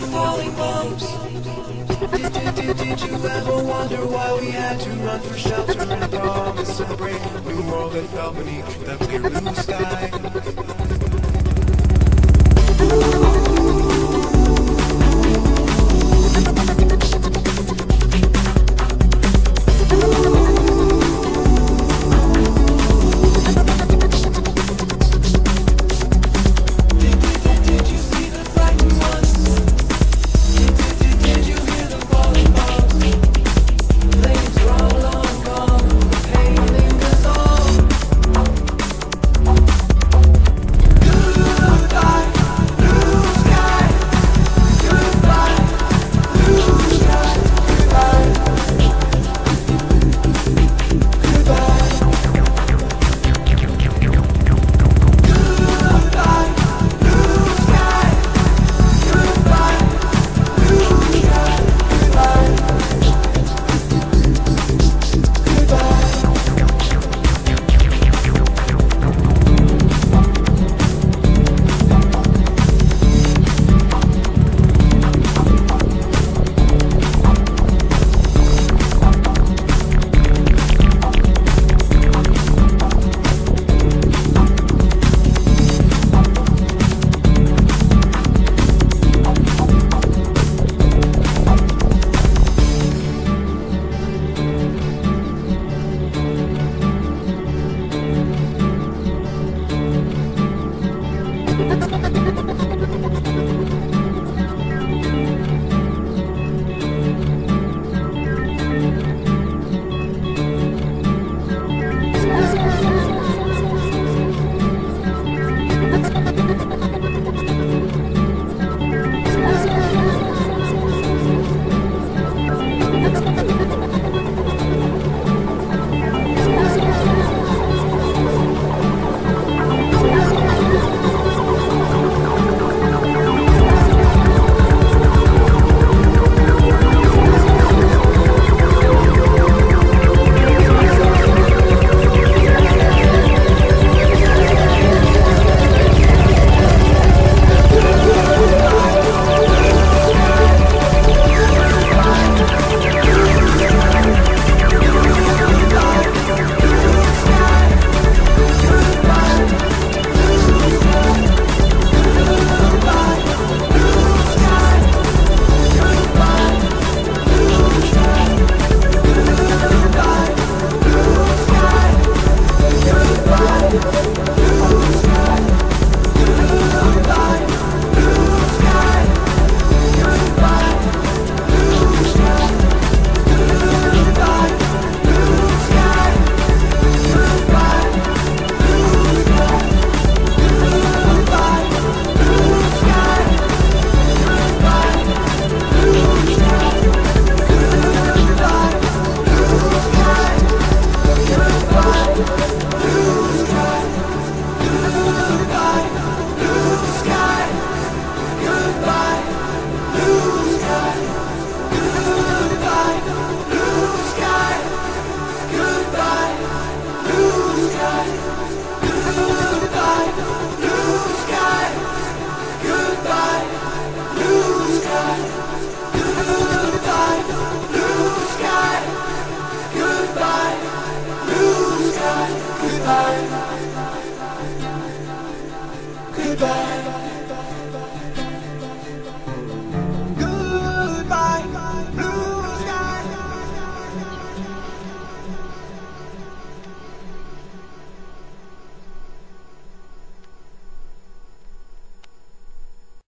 the falling bombs. Did did did, did you ever wonder why we had to run for shelter and promise to the brave new world that fell beneath the clear blue sky?